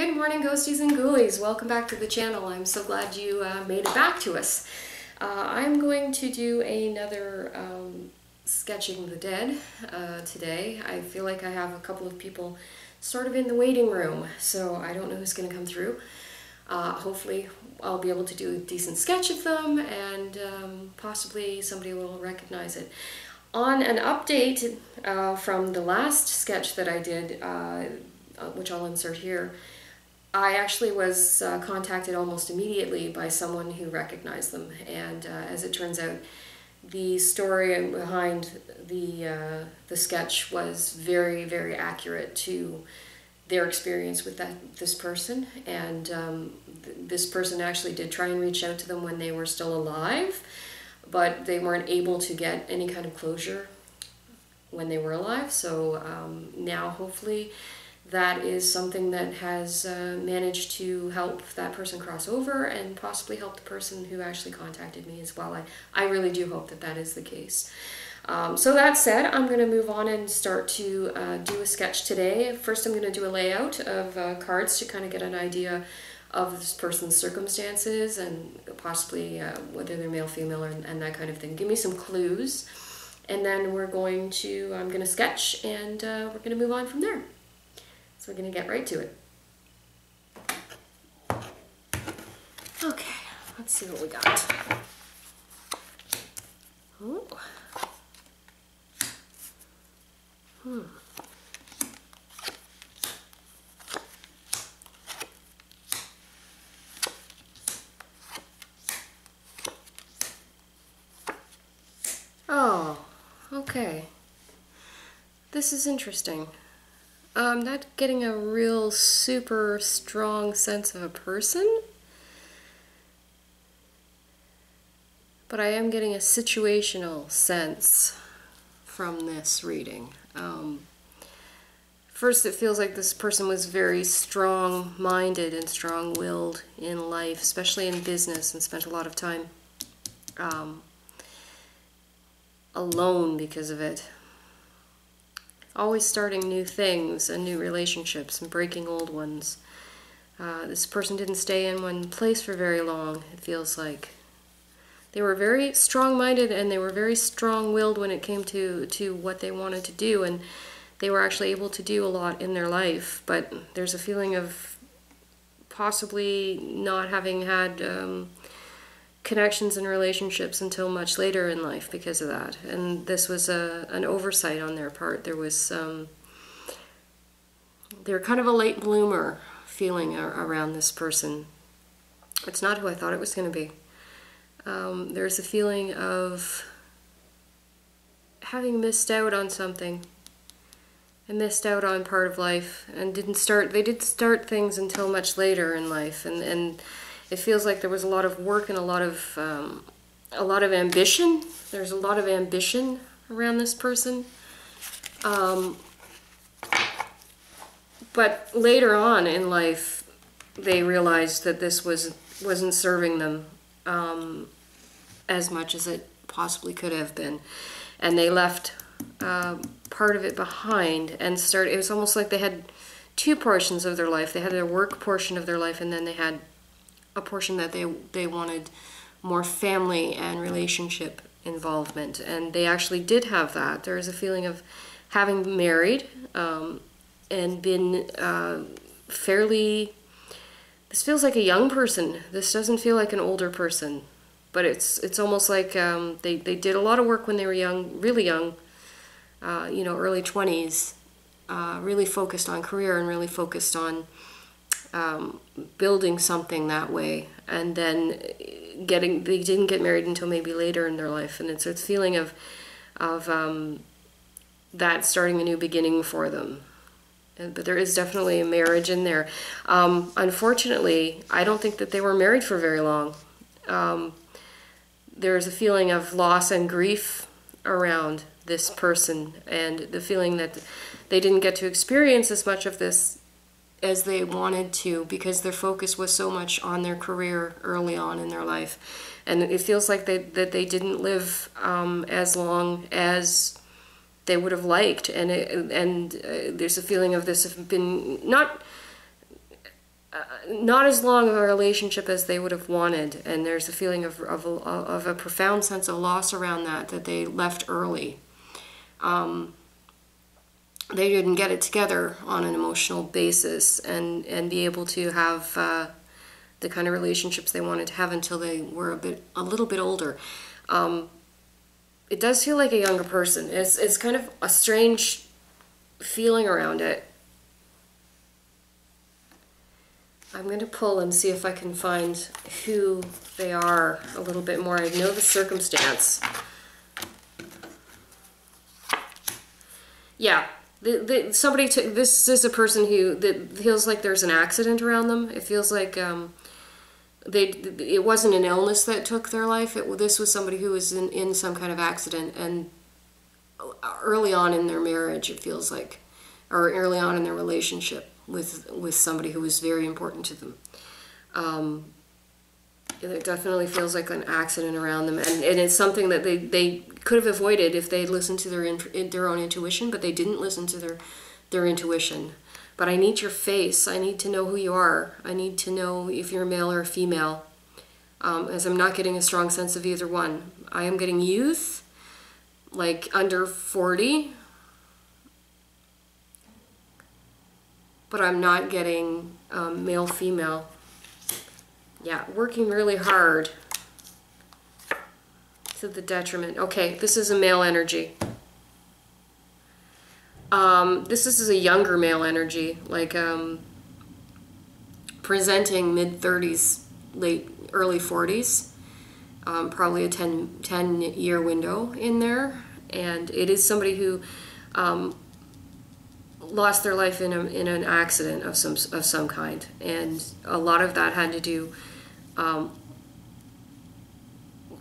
Good morning, ghosties and ghoulies. Welcome back to the channel. I'm so glad you uh, made it back to us. Uh, I'm going to do another um, Sketching the Dead uh, today. I feel like I have a couple of people sort of in the waiting room, so I don't know who's going to come through. Uh, hopefully I'll be able to do a decent sketch of them and um, possibly somebody will recognize it. On an update uh, from the last sketch that I did, uh, which I'll insert here, I actually was uh, contacted almost immediately by someone who recognized them, and uh, as it turns out, the story behind the uh, the sketch was very very accurate to their experience with that this person, and um, th this person actually did try and reach out to them when they were still alive, but they weren't able to get any kind of closure when they were alive. So um, now hopefully that is something that has uh, managed to help that person cross over and possibly help the person who actually contacted me as well. I, I really do hope that that is the case. Um, so that said, I'm going to move on and start to uh, do a sketch today. First I'm going to do a layout of uh, cards to kind of get an idea of this person's circumstances and possibly uh, whether they're male, female, or, and that kind of thing. Give me some clues. And then we're going to, I'm going to sketch and uh, we're going to move on from there. We're going to get right to it. Okay, let's see what we got. Ooh. Hmm. Oh, okay. This is interesting. I'm not getting a real super strong sense of a person. But I am getting a situational sense from this reading. Um, first, it feels like this person was very strong minded and strong willed in life, especially in business, and spent a lot of time um, alone because of it always starting new things and new relationships and breaking old ones. Uh, this person didn't stay in one place for very long, it feels like. They were very strong-minded and they were very strong-willed when it came to, to what they wanted to do, and they were actually able to do a lot in their life, but there's a feeling of possibly not having had um, connections and relationships until much later in life because of that. And this was a, an oversight on their part. There was, um, they were kind of a late bloomer feeling around this person. It's not who I thought it was going to be. Um, there's a feeling of having missed out on something and missed out on part of life and didn't start, they didn't start things until much later in life. And, and it feels like there was a lot of work and a lot of um, a lot of ambition. There's a lot of ambition around this person. Um, but later on in life, they realized that this was wasn't serving them um, as much as it possibly could have been, and they left uh, part of it behind and started. It was almost like they had two portions of their life. They had their work portion of their life, and then they had a portion that they they wanted more family and relationship involvement, and they actually did have that. There is a feeling of having married um, and been uh, fairly. This feels like a young person. This doesn't feel like an older person, but it's it's almost like um, they they did a lot of work when they were young, really young. Uh, you know, early twenties, uh, really focused on career and really focused on um, building something that way and then getting they didn't get married until maybe later in their life. And it's a feeling of of um, that starting a new beginning for them. But there is definitely a marriage in there. Um, unfortunately I don't think that they were married for very long. Um, there's a feeling of loss and grief around this person and the feeling that they didn't get to experience as much of this as they wanted to because their focus was so much on their career early on in their life. And it feels like they, that they didn't live um, as long as they would have liked. And, it, and uh, there's a feeling of this have been not uh, not as long of a relationship as they would have wanted, and there's a feeling of, of, a, of a profound sense of loss around that, that they left early. Um, they didn't get it together on an emotional basis and, and be able to have uh, the kind of relationships they wanted to have until they were a bit a little bit older. Um, it does feel like a younger person. It's, it's kind of a strange feeling around it. I'm going to pull and see if I can find who they are a little bit more. I know the circumstance. Yeah, the, the, somebody took, this is a person who, that feels like there's an accident around them. It feels like um, they, it wasn't an illness that took their life. It, this was somebody who was in, in some kind of accident and early on in their marriage, it feels like, or early on in their relationship with with somebody who was very important to them. Um, it definitely feels like an accident around them, and, and it's something that they, they could have avoided if they'd listened to their in, their own intuition, but they didn't listen to their their intuition. But I need your face. I need to know who you are. I need to know if you're male or female, um, as I'm not getting a strong sense of either one. I am getting youth, like under 40, but I'm not getting um, male female. Yeah, working really hard to the detriment. Okay, this is a male energy. Um, this is a younger male energy, like um, presenting mid 30s, late, early 40s. Um, probably a 10, 10 year window in there. And it is somebody who um, lost their life in, a, in an accident of some of some kind, and a lot of that had to do. Um,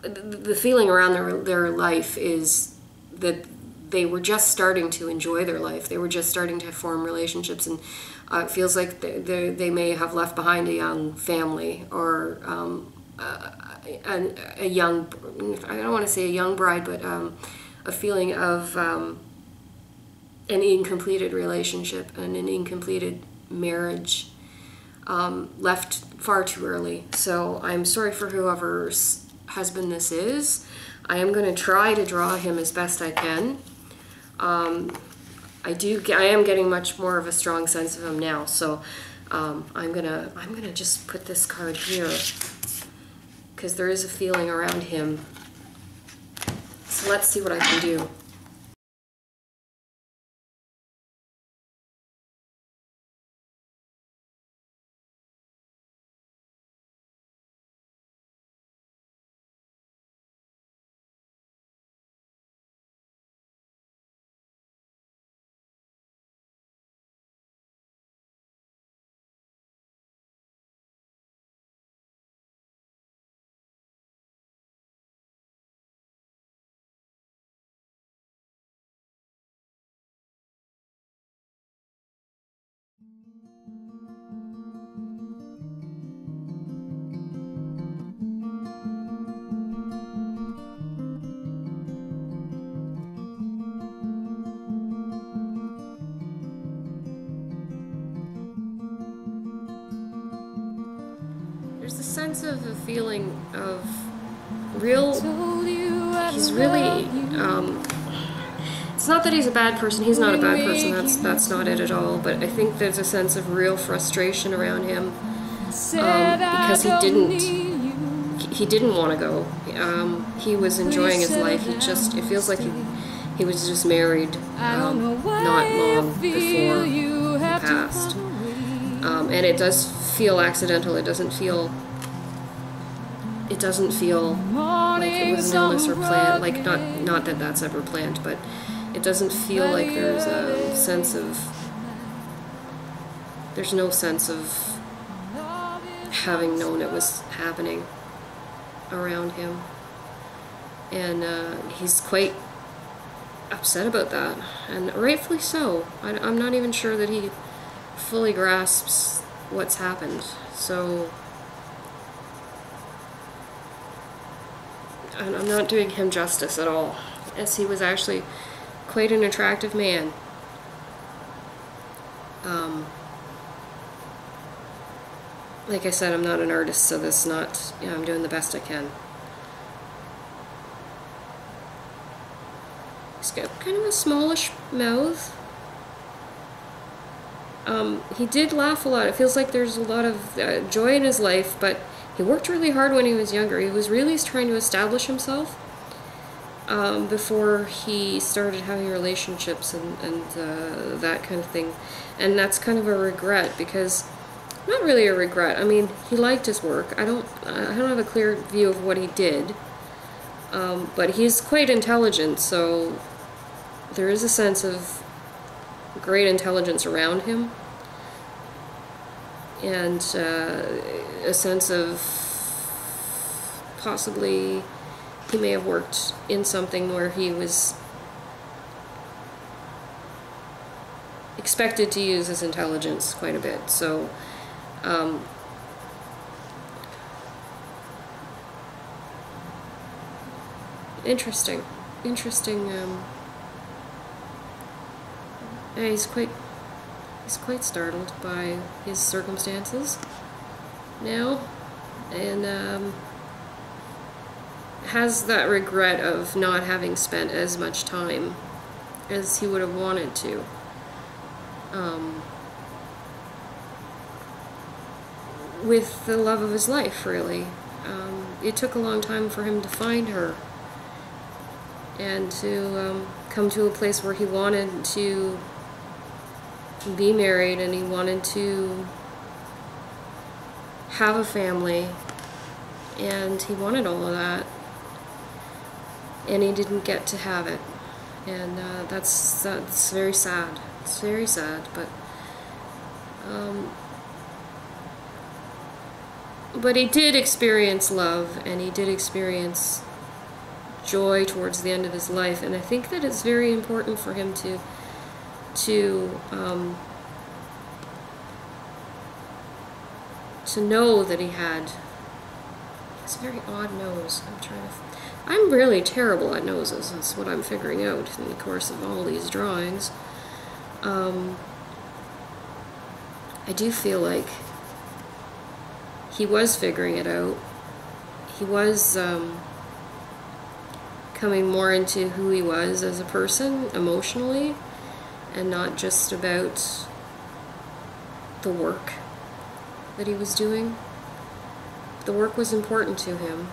the feeling around their their life is that they were just starting to enjoy their life. They were just starting to form relationships, and uh, it feels like they, they, may have left behind a young family or um, a, a, a, young. I don't want to say a young bride, but um, a feeling of um, an incompleted relationship and an incompleted marriage um, left far too early. So I'm sorry for whoever's husband this is. I am going to try to draw him as best I can. Um, I do. I am getting much more of a strong sense of him now. So um, I'm gonna. I'm gonna just put this card here because there is a feeling around him. So let's see what I can do. There's a sense of a feeling of real. He's really um, not that he's a bad person. He's not a bad person. That's that's not it at all. But I think there's a sense of real frustration around him um, because he didn't he didn't want to go. Um, he was enjoying his life. He just it feels like he he was just married um, not long before he passed. Um, and it does feel accidental. It doesn't feel it doesn't feel like it was an illness or planned. Like not not that that's ever planned, but it doesn't feel like there's a sense of there's no sense of having known it was happening around him. And uh, he's quite upset about that and rightfully so. I, i'm not even sure that he fully grasps what's happened so and i'm not doing him justice at all as he was actually quite an attractive man. Um, like I said, I'm not an artist, so this is not, you know, I'm doing the best I can. He's got kind of a smallish mouth. Um, he did laugh a lot. It feels like there's a lot of uh, joy in his life, but he worked really hard when he was younger. He was really trying to establish himself um, before he started having relationships and, and uh, that kind of thing. And that's kind of a regret because, not really a regret. I mean, he liked his work. I don't, I don't have a clear view of what he did. Um, but he's quite intelligent, so there is a sense of great intelligence around him and uh, a sense of possibly he may have worked in something where he was expected to use his intelligence quite a bit. So, um, interesting, interesting. Um, yeah, he's quite he's quite startled by his circumstances now, and. Um, has that regret of not having spent as much time as he would have wanted to. Um, with the love of his life, really. Um, it took a long time for him to find her and to um, come to a place where he wanted to be married and he wanted to have a family and he wanted all of that and he didn't get to have it. And uh, that's that's very sad. It's very sad, but um, but he did experience love, and he did experience joy towards the end of his life, and I think that it's very important for him to to um, to know that he had. It's a very odd nose. I'm trying to. I'm really terrible at noses, that's what I'm figuring out in the course of all these drawings. Um, I do feel like he was figuring it out. He was um, coming more into who he was as a person emotionally and not just about the work that he was doing. The work was important to him.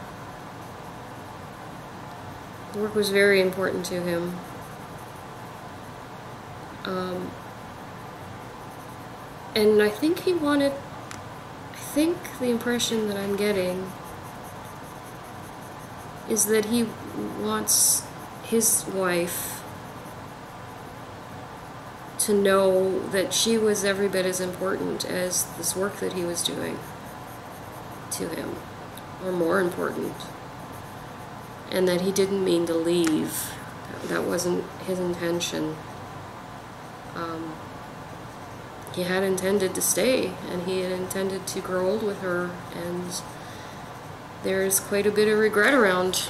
The Work was very important to him. Um, and I think he wanted, I think the impression that I'm getting is that he wants his wife to know that she was every bit as important as this work that he was doing to him, or more important and that he didn't mean to leave. That wasn't his intention. Um, he had intended to stay, and he had intended to grow old with her, and there's quite a bit of regret around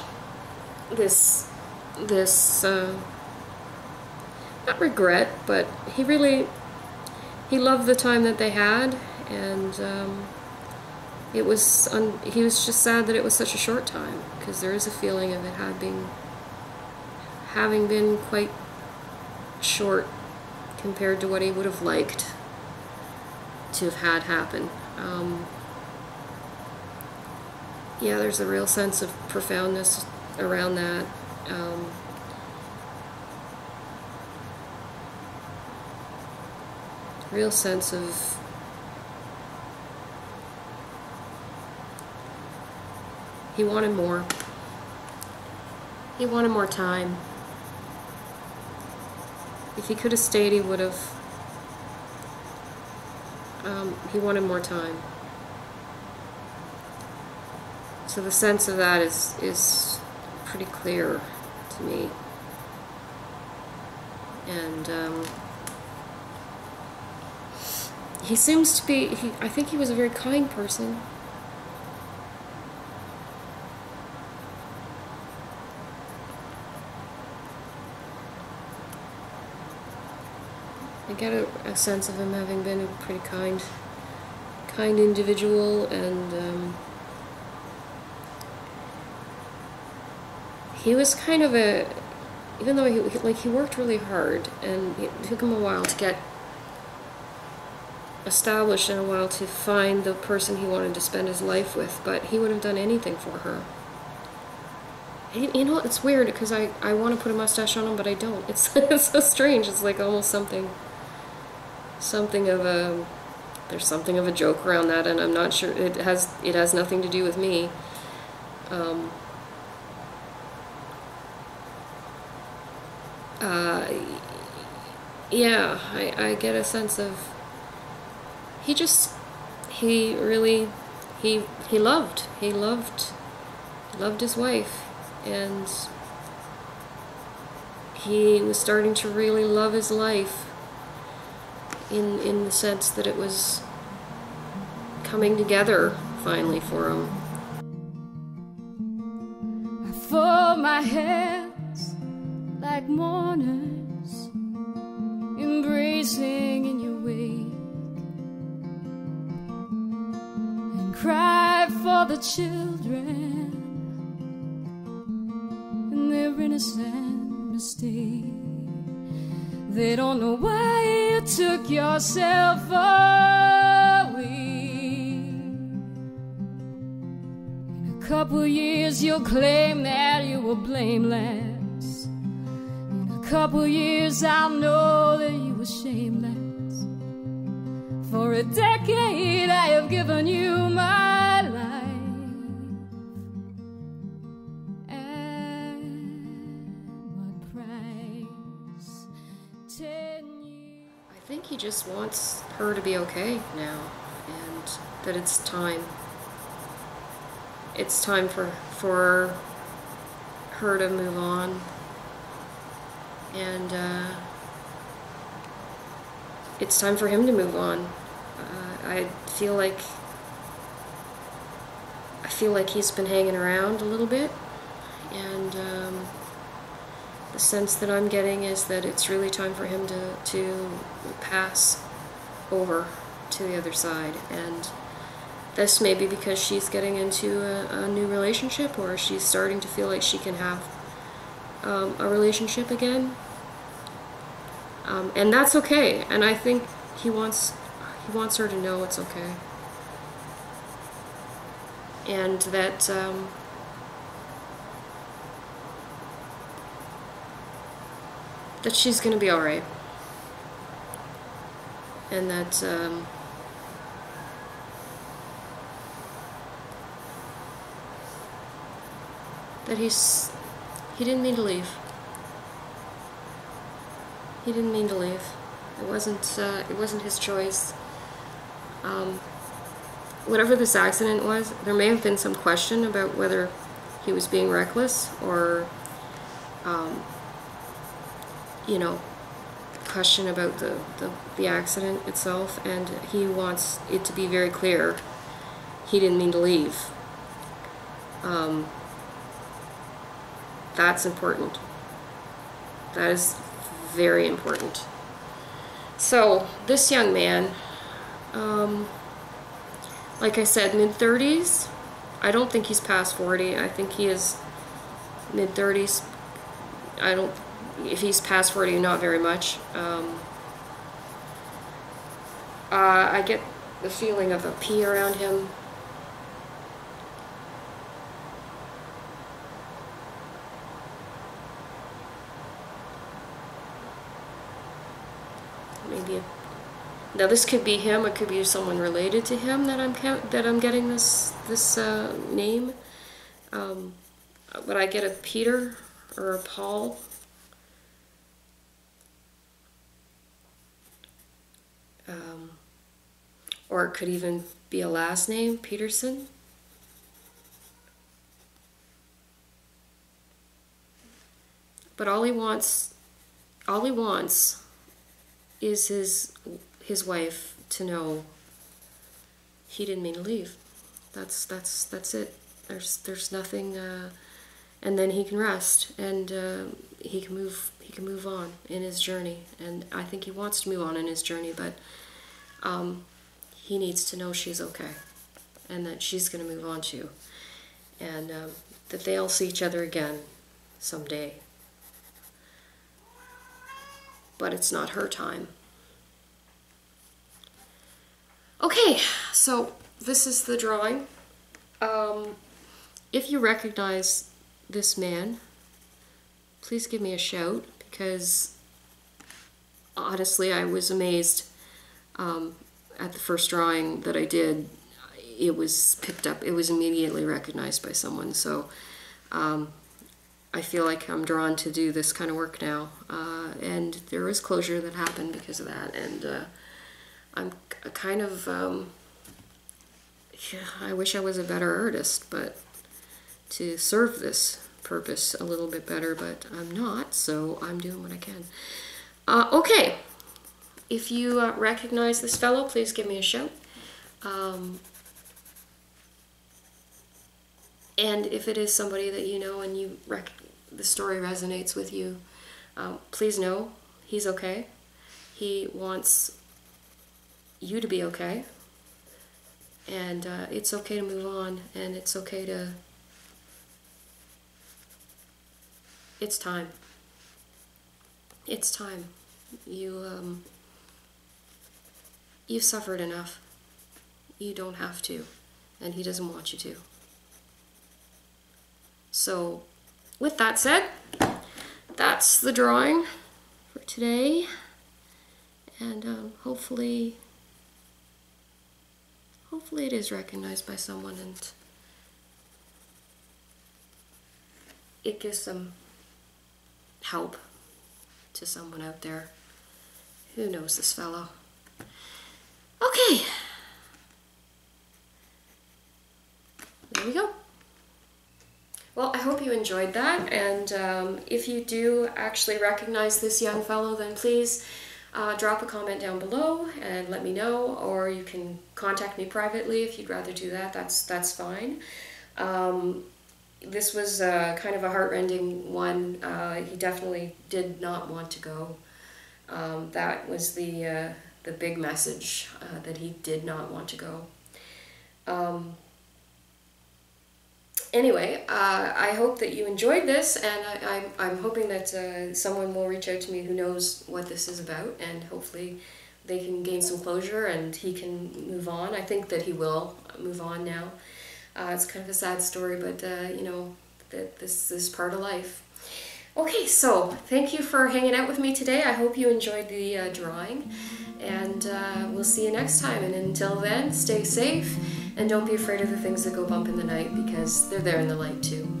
this, this, uh, not regret, but he really, he loved the time that they had, and, um, it was un- he was just sad that it was such a short time because there is a feeling of it having having been quite short compared to what he would have liked to have had happen. Um, yeah, there's a real sense of profoundness around that. Um, real sense of He wanted more. He wanted more time. If he could have stayed, he would have. Um, he wanted more time. So the sense of that is is pretty clear to me. And um, he seems to be. He, I think he was a very kind person. Get a, a sense of him having been a pretty kind, kind individual, and um, he was kind of a, even though he like he worked really hard, and it took him a while to get established and a while to find the person he wanted to spend his life with, but he would have done anything for her. You know, it's weird because I, I want to put a mustache on him, but I don't. It's, it's so strange. It's like almost something, something of a, there's something of a joke around that, and I'm not sure it has it has nothing to do with me. Um, uh, yeah, I, I get a sense of he just he really he he loved he loved loved his wife and he was starting to really love his life in in the sense that it was coming together finally for him. I fold my hands like mourners embracing in your wake and cry for the children and their innocent mistake. They don't know why you yourself away. In a couple years, you'll claim that you were blameless. In a couple years, I'll know that you were shameless. For a decade, I have given you my he just wants her to be okay now, and that it's time. It's time for for her to move on, and uh, it's time for him to move on. Uh, I feel like I feel like he's been hanging around a little bit, and. Um, the sense that I'm getting is that it's really time for him to, to pass over to the other side. And this may be because she's getting into a, a new relationship or she's starting to feel like she can have um, a relationship again. Um, and that's okay. And I think he wants he wants her to know it's okay. And that um, that she's gonna be alright. And that um, that he's he didn't mean to leave. He didn't mean to leave. It wasn't uh, it wasn't his choice. Um, whatever this accident was, there may have been some question about whether he was being reckless or um, you know, question about the, the, the accident itself, and he wants it to be very clear he didn't mean to leave. Um, that's important. That is very important. So, this young man, um, like I said, mid 30s. I don't think he's past 40. I think he is mid 30s. I don't if he's past 40, not very much. Um, uh, I get the feeling of a P around him. Maybe a, now this could be him. It could be someone related to him that I'm that I'm getting this this uh, name. Um, but I get a Peter or a Paul. Um, or it could even be a last name, Peterson. But all he wants, all he wants, is his his wife to know he didn't mean to leave. That's that's that's it. There's there's nothing, uh, and then he can rest and uh, he can move he can move on in his journey. And I think he wants to move on in his journey, but um, he needs to know she's okay and that she's going to move on too. And um, that they'll see each other again someday. But it's not her time. Okay, so this is the drawing. Um, if you recognize this man, please give me a shout because honestly, I was amazed um, at the first drawing that I did. It was picked up, it was immediately recognized by someone. So um, I feel like I'm drawn to do this kind of work now. Uh, and there was closure that happened because of that. And uh, I'm kind of, um, yeah, I wish I was a better artist, but to serve this purpose a little bit better, but I'm not, so I'm doing what I can. Uh, okay, if you uh, recognize this fellow, please give me a shout. Um, and if it is somebody that you know and you the story resonates with you, um, please know he's okay. He wants you to be okay. And uh, it's okay to move on, and it's okay to. It's time. It's time. You, um, you've suffered enough. You don't have to, and he doesn't want you to. So, with that said, that's the drawing for today, and um, hopefully hopefully it is recognized by someone and it gives some help to someone out there who knows this fellow. Okay. There we go. Well, I hope you enjoyed that, and um, if you do actually recognize this young fellow, then please uh, drop a comment down below and let me know, or you can contact me privately if you'd rather do that. That's that's fine. Um, this was uh, kind of a heartrending one. Uh, he definitely did not want to go. Um, that was the uh, the big message uh, that he did not want to go. Um, anyway, uh, I hope that you enjoyed this, and I, I'm, I'm hoping that uh, someone will reach out to me who knows what this is about, and hopefully they can gain some closure and he can move on. I think that he will move on now. Uh, it's kind of a sad story, but uh, you know, that this, is part of life. Okay, so thank you for hanging out with me today. I hope you enjoyed the uh, drawing, and uh, we'll see you next time. And until then, stay safe and don't be afraid of the things that go bump in the night because they're there in the light too.